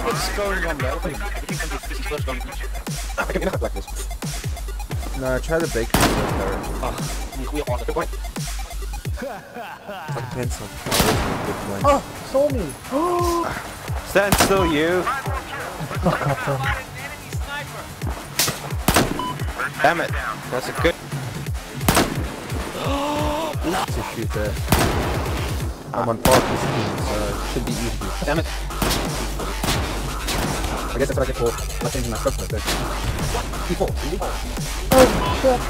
what's going on there? I think this is what's going on. I can enough like this. No, try the bacon. Oh, we are on the point. Like pencil. Good point. Oh, saw me. Stand still, you. Fuck up. Damn it. That's a good. to shoot there. I'm on park this team, so it should be easy. Damn it. I guess that's what I get for not changing my structure. So. P4. Oh, shit.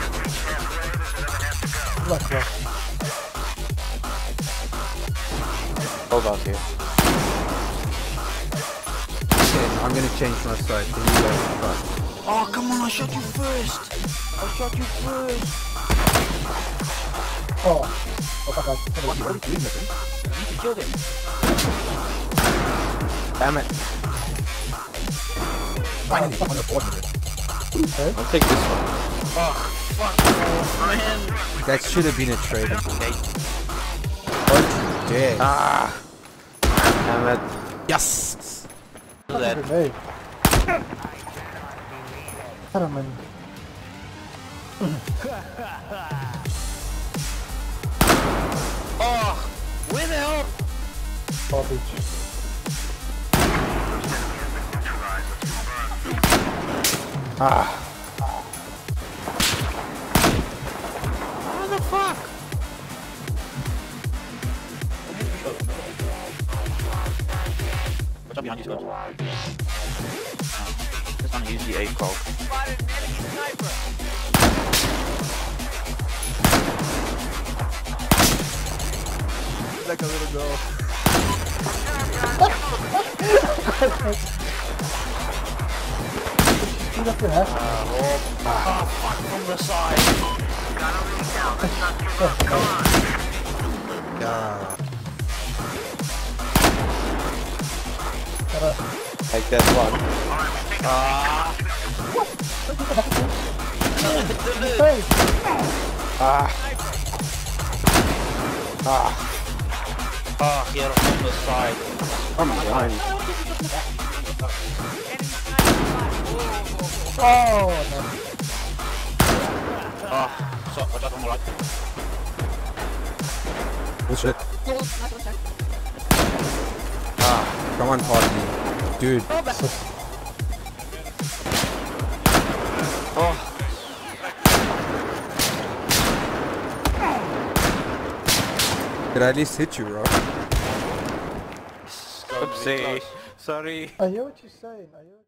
Luck, luck. Hold on here. Okay, I'm gonna change my side. Can you guys try? Oh, come on, I shot you first. I shot you first. Oh. Oh, fuck, I What are you doing with it? You killed him. Damn it. Finally, I'm on the board with it. I'll take this one. Oh, fuck off. That should have been a trade. Okay. Oh, dead. Ah. Damn it. Yes. Do that. grenade. Gentlemen. Oh, where the hell? Garbage. Ah. How the behind you, Scott. Just to use the aim call. Like a little girl. Shoot up your head. Uh, Oh, fuck from the side. Gotta- Like that one. Ah. Hey! Ah. Ah. Ah, here from the side. I'm behind. Oh, no. Ah, so, watch out on the right. Good shit. Ah. Come on, party. Dude. Oh, Did I at least hit you, bro? Oopsie. Sorry. I hear what you're saying. I hear